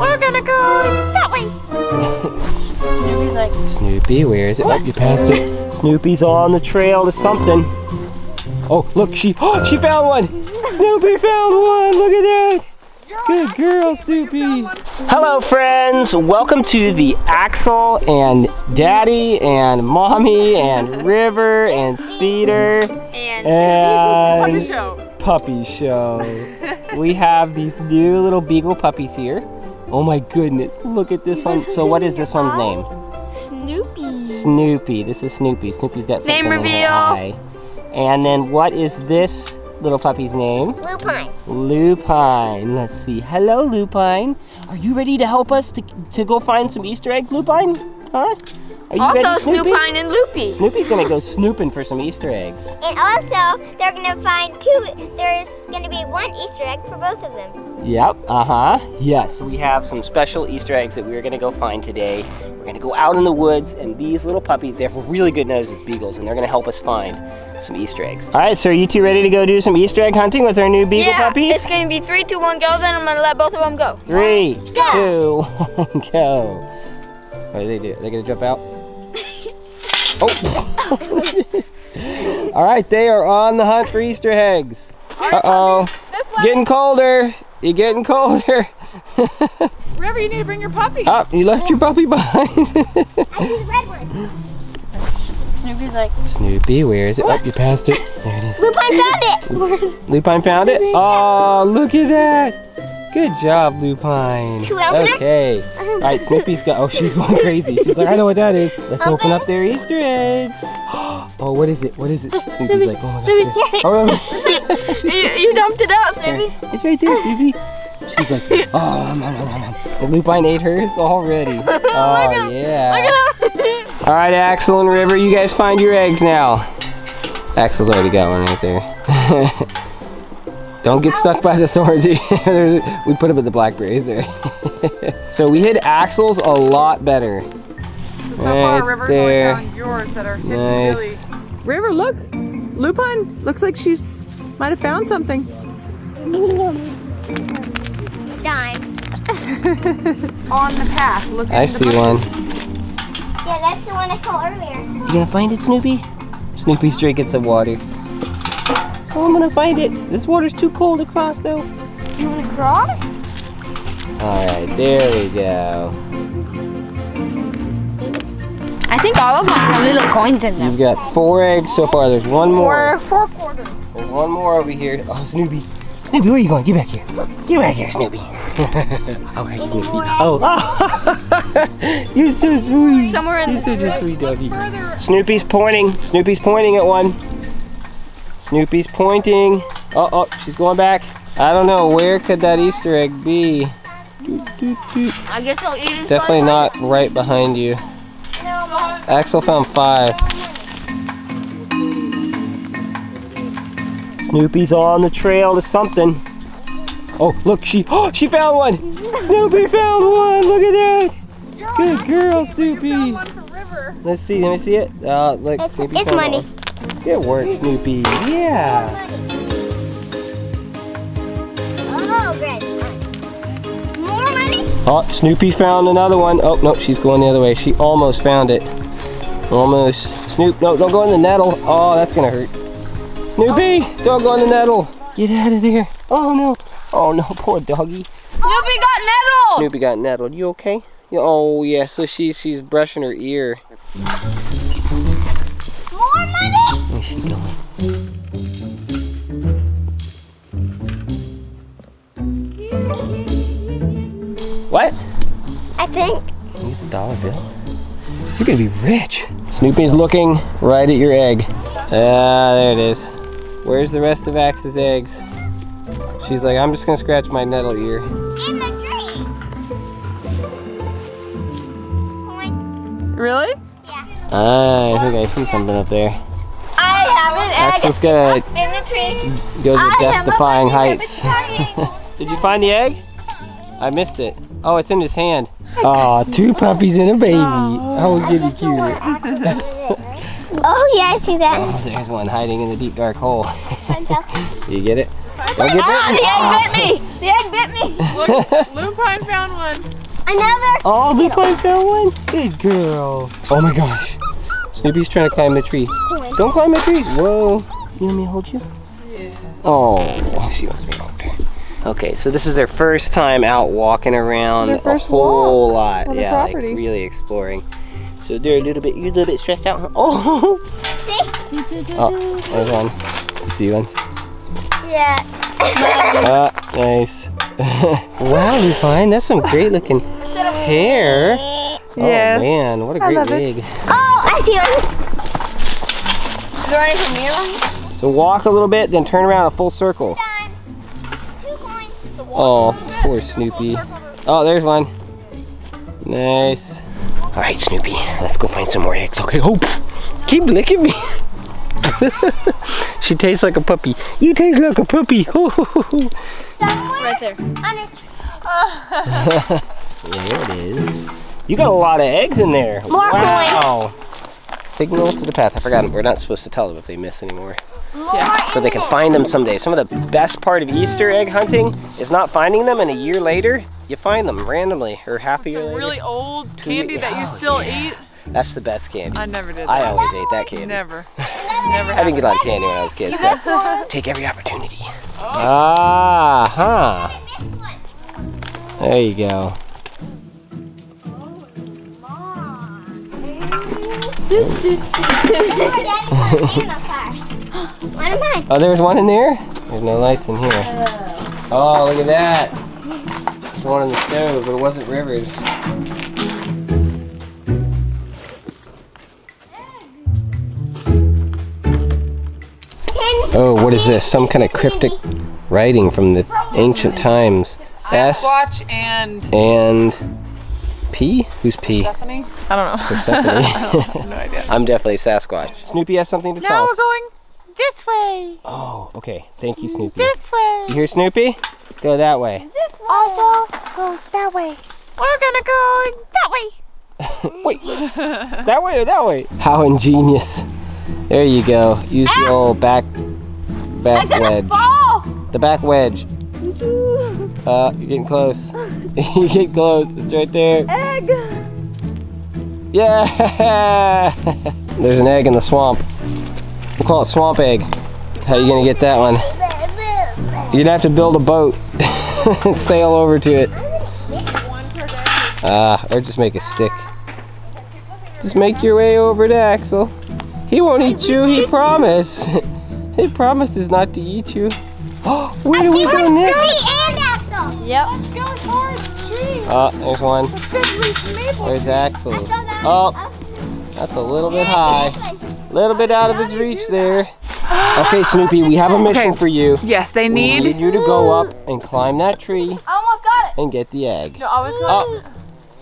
We're gonna go that way. Snoopy's like, Snoopy, where is it? Oh, you passed it. Snoopy's on the trail to something. Oh, look, she oh, she found one. Snoopy found one. Look at that. Good girl, Snoopy. Hello, friends. Welcome to the Axel and Daddy and Mommy and River and Cedar and, and Puppy show. puppy show. we have these new little beagle puppies here. Oh my goodness, look at this one. So what is this one's name? Snoopy. Snoopy. This is Snoopy. Snoopy's got something Name in her reveal. eye. And then what is this little puppy's name? Lupine. Lupine. Let's see. Hello, Lupine. Are you ready to help us to, to go find some Easter eggs, Lupine? Huh? Are you Also, ready, Snoopy? Snoopine and Loopy. Snoopy's gonna go snooping for some Easter eggs. And also, they're gonna find two. There's gonna be one Easter egg for both of them. Yep, uh-huh. Yes, we have some special Easter eggs that we're gonna go find today. We're gonna go out in the woods and these little puppies, they have really good noses, beagles, and they're gonna help us find some Easter eggs. All right, so are you two ready to go do some Easter egg hunting with our new beagle yeah, puppies? it's gonna be three, two, one, go. Then I'm gonna let both of them go. Three, two, one, go. What do they do? Are they gonna jump out? Oh! All right, they are on the hunt for Easter eggs. Uh-oh. Getting colder. You're getting colder. River, you need to bring your puppy. Oh, you left your puppy behind. I see the red one. Snoopy's like, Snoopy, where is it? Oh, you passed it. There it is. Lupine found it. Lupine found it? Oh, look at that. Good job, Lupine. Should we open it? Okay. All right, Snoopy's got, oh, she's going crazy. She's like, I know what that is. Let's open up their Easter eggs. Oh, what is it? What is it? Snoopy's like, oh my god. Oh, you, you dumped it out, Snoopy. it's right there, Snoopy. She's like, oh, nom, nom, nom, nom. The Lupine ate hers already. Oh, oh yeah. Oh All right, Axel and River, you guys find your eggs now. Axel's already got one right there. Don't get stuck by the thorns. we put them in the blackberries there. so we hit Axel's a lot better. So far, Right River there. going down yours that are Nice. really. River, look. Lupine looks like she's might have found something. Dime. On the path. Look I at the see one. Yeah, that's the one I saw earlier. You gonna find it, Snoopy? Snoopy's drinking some water. Oh, I'm gonna find it. This water's too cold to cross, though. Do you wanna cross? All right, there we go. I think all of them have little coins in them. You've got four eggs so far. There's one more. Four, four quarters. There's one more over here. Oh, Snoopy. Snoopy, where are you going? Get back here. Get back here, Snoopy. All right, Snoopy. Oh, oh. you're so sweet. Somewhere in You're such a sweet doggy. Snoopy's pointing. Snoopy's pointing at one. Snoopy's pointing. Oh, oh, she's going back. I don't know. Where could that Easter egg be? Doot, doot, doot. I guess I'll eat it. Definitely not right behind you. Axel found five. Snoopy's on the trail to something. Oh, look, she oh, she found one. Snoopy found one. Look at that. Good girl, Snoopy. one for River. Let's see. Let me see it. Uh, look, It's- Snoopy it's money. one. Good work, Snoopy. Yeah. Oh, red. More money? Oh, Snoopy found another one. Oh, no, she's going the other way. She almost found it. Almost. Snoop, no, don't go in the nettle. Oh, that's gonna hurt. Snoopy, oh. don't go in the nettle. Get out of there. Oh no. Oh no, poor doggy. Oh. Snoopy got nettle. Snoopy got nettled. You okay? Oh yeah, so she's she's brushing her ear. More money? Where's she going? What? I think. Use a dollar bill. You're gonna be rich. Snoopy's looking right at your egg. Ah, there it is. Where's the rest of Axe's eggs? She's like, I'm just gonna scratch my nettle ear. In the tree. Point. Really? Ah, I think I see something up there. I have an gonna in the tree. go to I death-defying heights. Did you find the egg? I missed it. Oh, it's in his hand. Oh, two puppies and a baby. Oh, kitty cute. Oh yeah, I see that. Oh, there's one hiding in the deep dark hole. Fantastic. you get it? Don't get Ah, the egg bit me. The egg bit me. Look, Lupine found one. Another. Oh, Lupine found one. Good girl. Oh my gosh. Snoopy's trying to climb the tree. Don't climb the tree. Whoa. You want me to hold you? Yeah. Oh, she wants me to hold her. Okay, so this is their first time out walking around a whole lot. yeah, like really exploring. So they're a little bit, you're a little bit stressed out. huh? Oh, See? oh, there's one. You see one? Yeah. Ah, nice. wow, Fine. that's some great looking hair. Yes. Oh man, what a great wig. it. Wig. I see. Is there any for me around? So walk a little bit, then turn around a full circle. Two coins. Oh, poor Snoopy. Oh, there's one. Nice. All right, Snoopy, let's go find some more eggs. Okay, oh, pff, keep licking me. she tastes like a puppy. You taste like a puppy. Somewhere Right there. under. There it is. You got a lot of eggs in there. More wow. Signal to the path. I forgot. We're not supposed to tell them if they miss anymore. More So they can find them someday. Some of the best part of Easter egg hunting is not finding them, and a year later, you find them randomly or half a year Some later. really old Two- candy that you oh, still yeah. eat. That's the best candy. I never did that. I always ate that candy. Never. Never I didn't get a lot of candy when I was a kid, so take every opportunity. Ah, huh. There you go. One of mine. Oh, there's one in there? There's no lights in here. Oh, look at that. There's one in the stove, but it wasn't Rivers. Oh, what is this? Some kind of cryptic writing from the ancient times. S Sasquatch and and P? Who's P? Stephanie. I don't know. Persephone. I have no idea. I'm definitely Sasquatch. Snoopy has something to tell us. Now we're going this way. Oh, okay. Thank you, Snoopy. This way. You hear Snoopy? Go that way. Also go that way. We're gonna go that way. Wait, that way or that way? How ingenious. There you go. Use the ah! old back back wedge. Fall. The back wedge. Uh, you're getting close. you get close. It's right there. Egg. Yeah! There's an egg in the swamp. We'll call it swamp egg. How you gonna get that one? You're gonna have to build a boat and sail over to it. Ah, or just make a stick. Just make your way over to Axel. He won't eat you, he promised. he promises not to eat you. Where do we go next? and Axel. Yep. Oh, there's one. There's Axel's. Oh, that's a little bit high. A little bit out of his reach there. Okay, Snoopy, we have a mission Okay. for you. Yes, they We need. need you to go up and climb that tree I almost got it. and get the egg. No, I was going.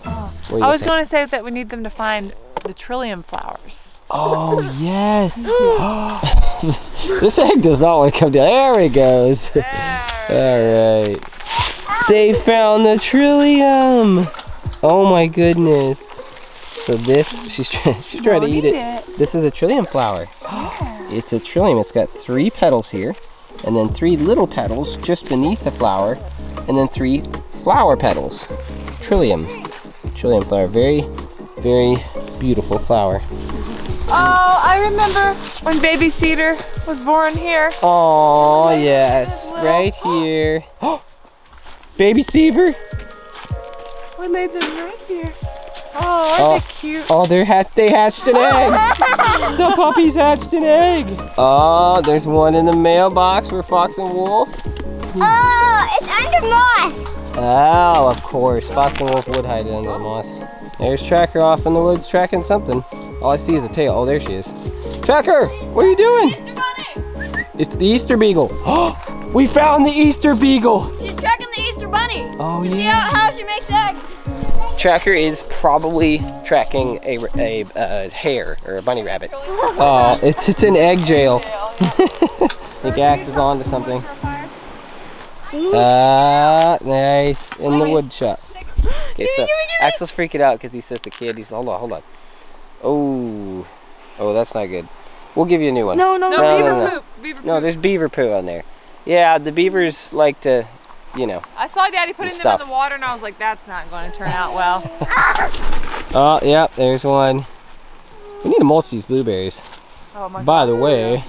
Oh. To, What I was going to say that we need them to find the trillium flowers. Oh, yes. this egg does not want to come down. There it goes. All right. They found the trillium. Oh my goodness. So this, she's trying, she's trying to Don't eat it. This is a trillium flower. It's a trillium. It's got three petals here, and then three little petals just beneath the flower, and then three flower petals. Trillium. Trillium flower. Very, very beautiful flower. Oh, I remember when baby cedar was born here. Oh yes, right here. Baby Cedar. We laid them right here. Oh, aren't Oh. they cute? Oh, they're hat. They hatched an egg. the puppies hatched an egg. Oh, there's one in the mailbox for Fox and Wolf. Oh, it's under moss. Oh, of course. Fox and Wolf would hide it under the moss. There's Tracker off in the woods tracking something. All I see is a tail. Oh, there she is. Tracker, what are you doing? It's the Easter Beagle. Oh, we found the Easter Beagle. She's tracking the Easter bunny. Oh See yeah. how, how she makes eggs. Tracker is probably tracking a, a, uh hare or a bunny rabbit. Oh, it's it's an egg jail. I think Axe is on to something. Ah, nice. In the wood shop. Okay, so Axel's freaking out because he says the kid, he's, hold on, hold on. Oh, Oh, that's not good. We'll give you a new one. No, no, No, no. No, beaver no, no. poop. Beaver No, there's beaver poo on there. Yeah, the beavers like to, you know. I saw Daddy putting them stuff. in the water, and I was like, that's not going to turn out well. Oh, yep, there's one. We need to mulch these blueberries. Oh my By the way,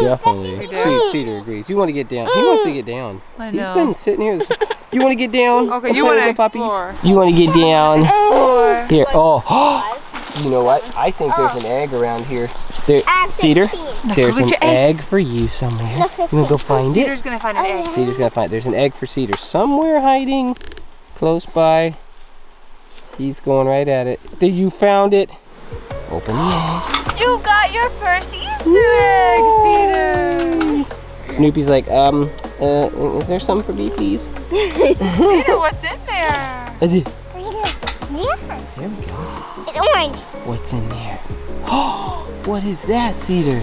definitely. We do. Cedar agrees. You want to get down. He wants to get down. I He's know. been sitting here. this- You want to get down? Okay, you want to little puppies? You want to get down? Explore. Here. Oh, you know what? I think there's an egg around here. There, Cedar. There's an egg. egg for you somewhere. You want to go find it? Cedar's gonna find an egg. Cedar's gonna find. There's an egg for Cedar somewhere hiding, close by. He's going right at it. There, you found it. Open the egg. You got your first Easter egg, Cedar. Snoopy's like, um, uh, is there something for me, please? Cedar, what's in there? Is it- Yeah, There we go. It's orange. What's in there? what is that, Cedar?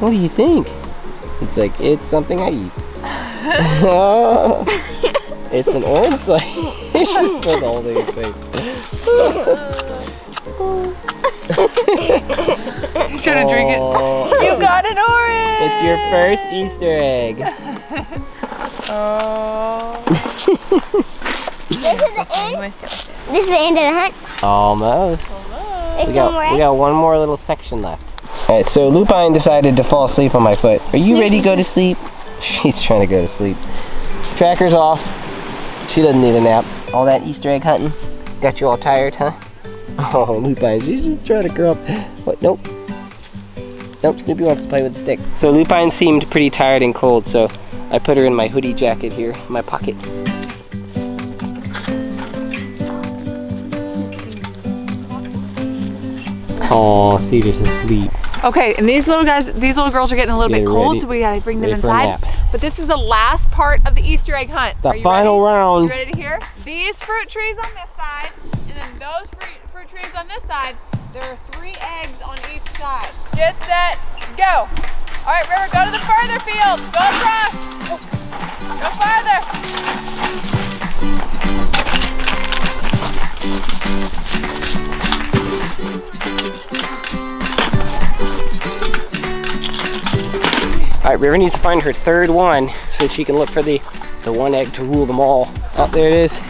What do you think? It's like, it's something I eat. it's an orange slice. he just put the whole thing in his face. He's trying to drink it. Oh, You got an orange. It's your first Easter egg. Oh. This is the end. This is the end of the hunt. Almost. There's We got, we got one more little section left. Alright, so Lupine decided to fall asleep on my foot. Are you ready to go to sleep? She's trying to go to sleep. Tracker's off. She doesn't need a nap. All that Easter egg hunting got you all tired, huh? Oh, Lupine, she's just trying to curl up. What? Nope. Nope, Snoopy wants to play with the stick. So Lupine seemed pretty tired and cold, so I put her in my hoodie jacket here, in my pocket. Oh, Cedar's asleep. Okay, and these little guys, these little girls are getting a little Get bit cold, ready- so we gotta bring them ready inside. But this is the last part of the Easter egg hunt. The final ready? round. You ready to hear? These fruit trees on this side, and then those fruit, fruit trees on this side. There are three eggs on each side. Get set, go. All right, River, go to the further field. Go across. Go farther. All right, River needs to find her third one so she can look for the, the one egg to rule them all. Oh, there it is. So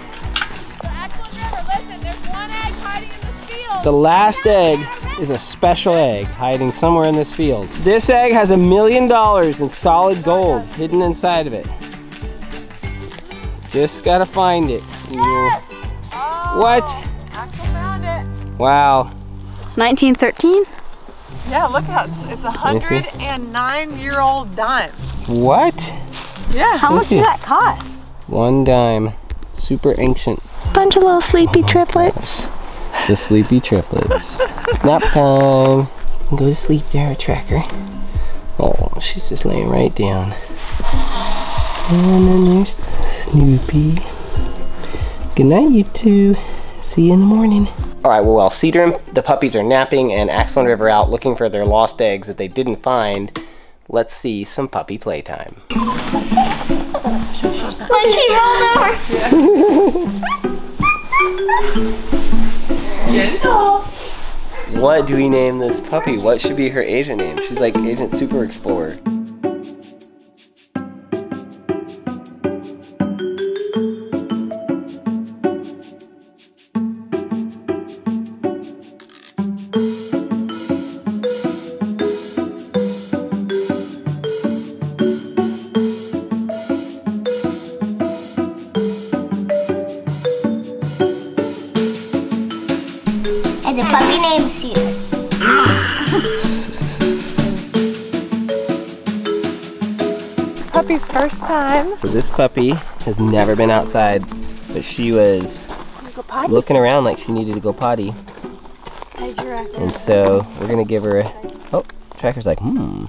excellent, River. Listen, there's one egg hiding in this field. The last egg is a special egg hiding somewhere in this field. This egg has a million dollars in solid gold hidden inside of it. Just gotta find it. You- Oh, What? Axel found it. Wow. 1913? Yeah, look how it's, it's a 109 year old dime. What? Yeah. How much see. does that cost? One dime. Super ancient. Bunch of little sleepy triplets. The sleepy triplets. Nap time. Go to sleep there, Tracker. Oh, she's just laying right down. And then there's Snoopy. Good night, you two. See you in the morning. All right, well, while Cedar and the puppies are napping and Axel and River out looking for their lost eggs that they didn't find, let's see some puppy playtime. Look, she rolled over. What do we name this puppy? What should be her agent name? She's like Agent Super Explorer. Puppy's first time. So this puppy has never been outside, but she was looking around like she needed to go potty. And so we're gonna give her a. Oh, Tracker's like, hmm.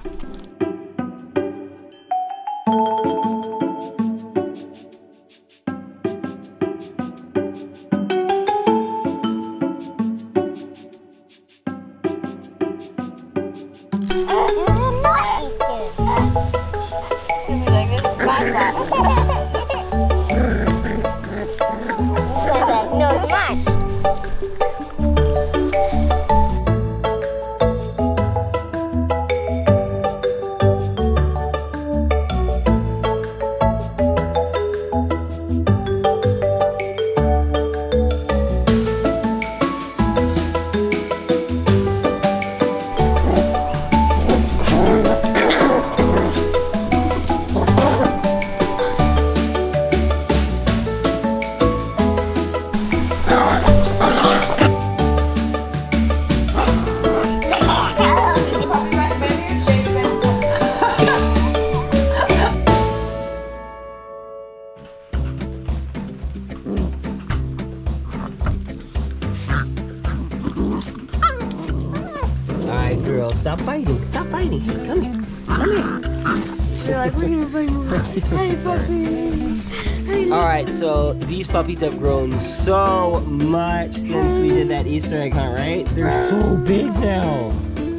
Puppies have grown so much since we did that Easter egg hunt, right? They're so big now.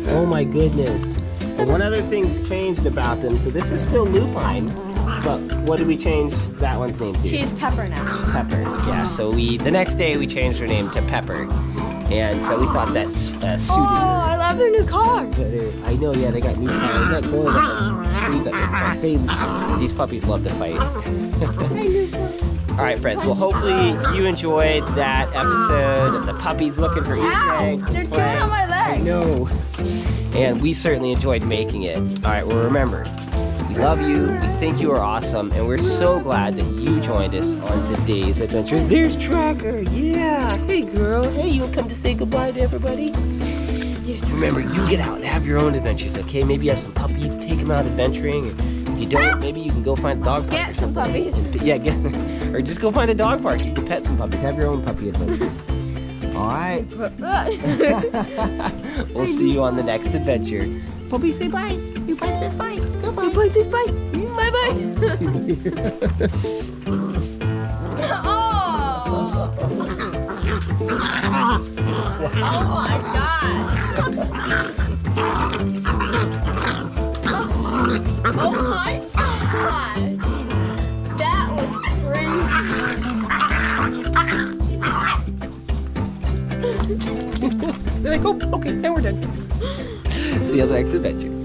Oh my goodness. And one other thing's changed about them. So this is still Lupine, but what did we change that one's name to? She's Pepper now. Pepper. Yeah. So we the next day we changed her name to Pepper, and so we thought that's uh, suited Oh. I love their new car. Yeah, they- I know, yeah, they got new cars. They got gold on the trees up there. These puppies love to fight. All right, friends. Well, hopefully you enjoyed that episode of the puppies looking for Easter eggs. they're chewing on my leg. I know. And we certainly enjoyed making it. All right. Well, remember, we love you. We think you are awesome, and we're so glad that you joined us on today's adventure. There's Tracker. Yeah. Hey, girl. Hey, you come to say goodbye to everybody? Remember, you get out and have your own adventures, okay? Maybe you have some puppies, take them out adventuring. If you don't, maybe you can go find a dog park. Get some puppies. Yeah, get, or just go find a dog park. You can pet some puppies. Have your own puppy adventure. All right. we'll see you on the next adventure. Puppy, say bye. Bye says bye. Goodbye. Your bye says bye. Bye bye. oh. oh my god. Oh my god. That was cringe. They're like, oh, okay, now we're done. see you on the next adventure.